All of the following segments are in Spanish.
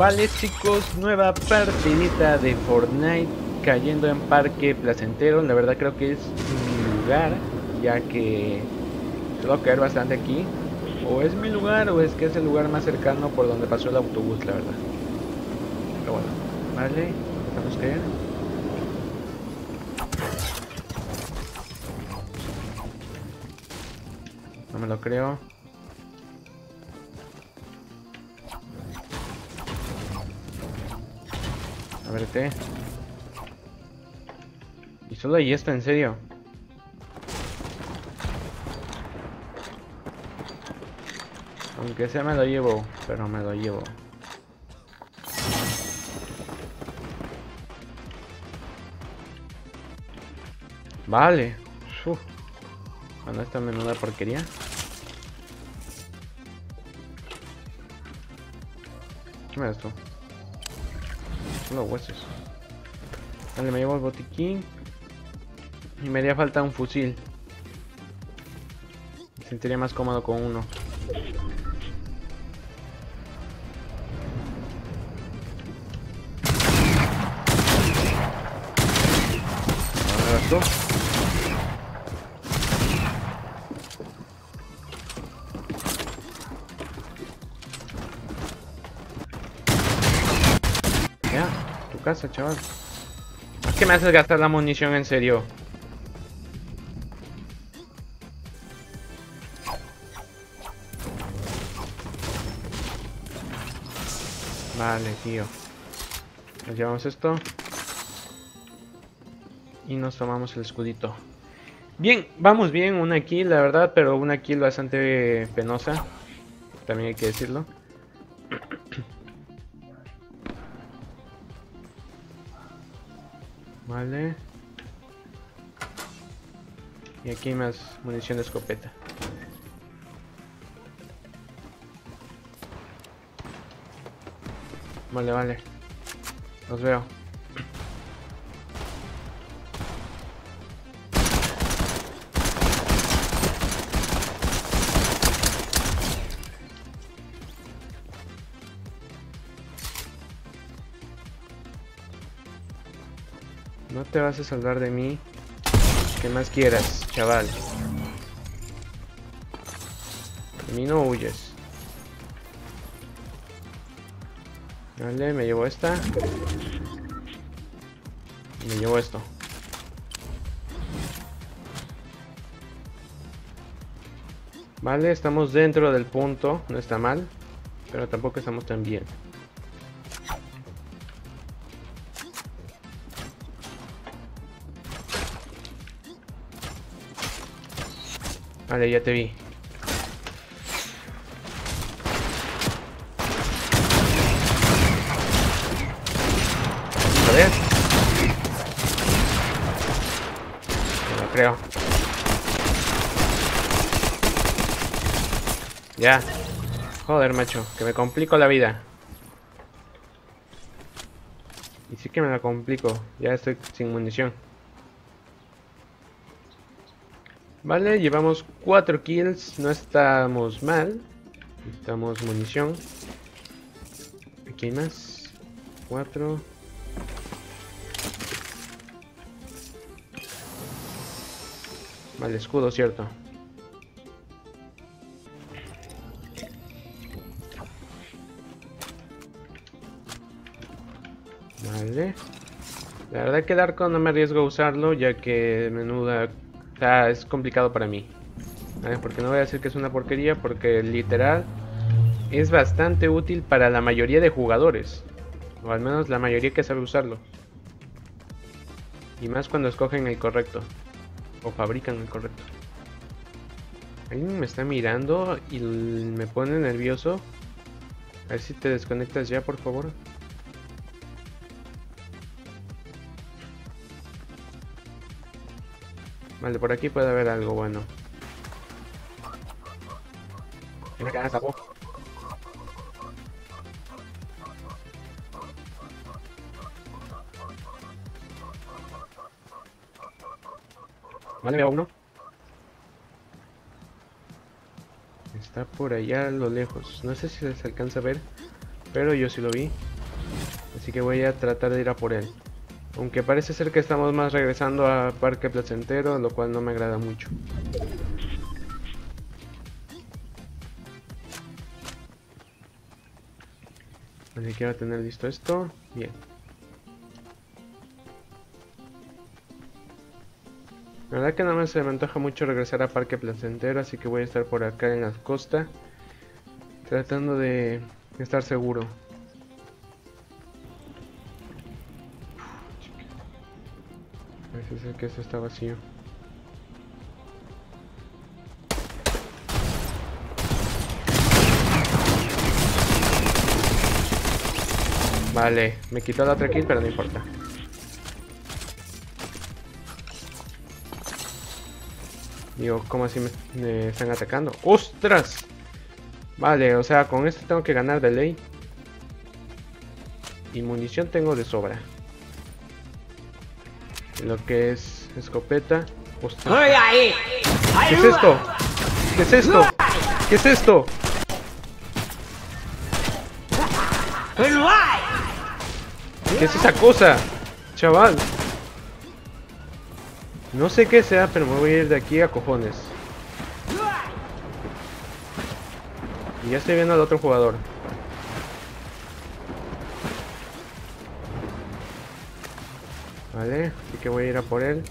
Vale chicos, nueva partidita de Fortnite cayendo en Parque Placentero. La verdad creo que es mi lugar, ya que suelo caer bastante aquí. O es mi lugar o es que es el lugar más cercano por donde pasó el autobús, la verdad. Pero bueno, vale, vamos a caer. No me lo creo. A verte. Y solo ahí está, en serio. Aunque sea me lo llevo, pero me lo llevo. Vale. Uf. Bueno, esta menuda porquería. ¿Qué me das tú? Los huesos. Vale, me llevo el botiquín. Y me haría falta un fusil. Me sentiría más cómodo con uno. Chaval. Es que me haces gastar la munición en serio. Vale, tío. Nos llevamos esto. Y nos tomamos el escudito. Bien, vamos bien, una kill, la verdad, pero una kill bastante penosa. También hay que decirlo. Vale. Y aquí más munición de escopeta. Vale, vale. Los veo. No te vas a salvar de mí. ¿Qué más quieras, chaval? De mí no huyes. Vale, me llevo esta. Me llevo esto. Vale, estamos dentro del punto. No está mal. Pero tampoco estamos tan bien. Vale, ya te vi. A ver. No lo creo. Ya. Joder, macho, que me complico la vida. Y sí que me la complico. Ya estoy sin munición. Vale, llevamos 4 kills, no estamos mal. Necesitamos munición. Aquí hay más. 4. Vale, escudo, cierto. Vale. La verdad que el arco no me arriesgo a usarlo, ya que menuda sea, es complicado para mí. Porque no voy a decir que es una porquería, porque literal es bastante útil para la mayoría de jugadores. O al menos la mayoría que sabe usarlo. Y más cuando escogen el correcto. O fabrican el correcto. Alguien me está mirando y me pone nervioso. A ver si te desconectas ya, por favor. Vale, por aquí puede haber algo bueno. me cagas, sapo. Vale, veo uno. Está por allá a lo lejos. No sé si se alcanza a ver, pero yo sí lo vi. Así que voy a tratar de ir a por él. Aunque parece ser que estamos más regresando a Parque Placentero, lo cual no me agrada mucho. Voy a tener listo esto. Bien. La verdad que no me se me antoja mucho regresar a Parque Placentero, así que voy a estar por acá en la costa. Tratando de estar seguro. Parece ser que eso está vacío. Vale, me quitó la otra kill, pero no importa. Digo, ¿cómo así me, están atacando? ¡Ostras! Vale, o sea, con esto tengo que ganar de ley. Y munición tengo de sobra. Lo que es escopeta. ¿Qué es esto? ¿Qué es esto? ¿Qué es esto? ¿Qué es esa cosa? Chaval. No sé qué sea, pero me voy a ir de aquí a cojones. Y ya estoy viendo al otro jugador. Vale, así que voy a ir a por él.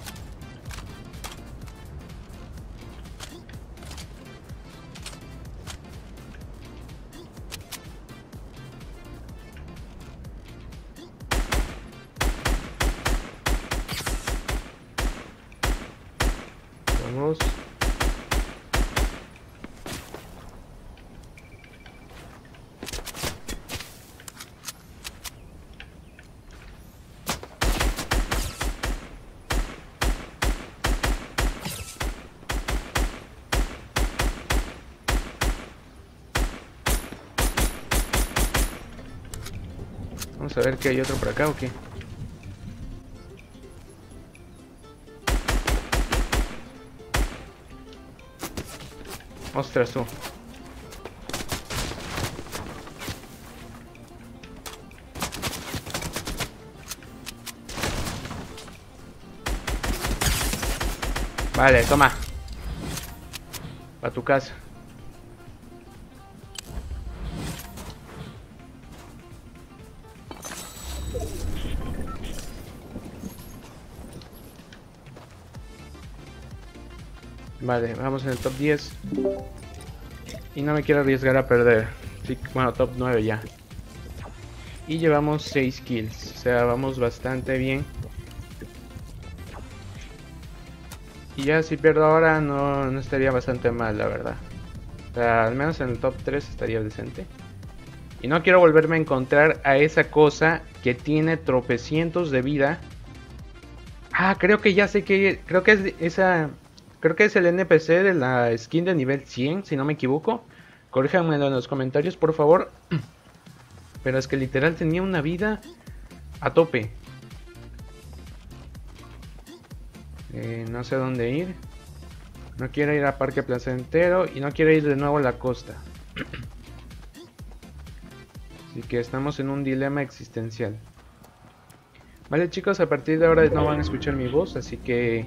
A ver que hay otro por acá o qué. Ostras, tú. Vale, toma. A tu casa. Vale, vamos en el top 10. Y no me quiero arriesgar a perder. Sí, bueno, top 9 ya. Y llevamos 6 kills. O sea, vamos bastante bien. Y ya si pierdo ahora no, no estaría bastante mal, la verdad. O sea, al menos en el top 3 estaría decente. Y no quiero volverme a encontrar a esa cosa que tiene tropecientos de vida. Ah, creo que ya sé que... Creo que es esa Creo que es el NPC de la skin de nivel 100, si no me equivoco. Corríjanmelo en los comentarios, por favor. Pero es que literal tenía una vida a tope. Eh, no sé dónde ir. No quiero ir a Parque Placentero y no quiero ir de nuevo a la costa. Así que estamos en un dilema existencial. Vale chicos, a partir de ahora no van a escuchar mi voz, así que...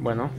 Bueno,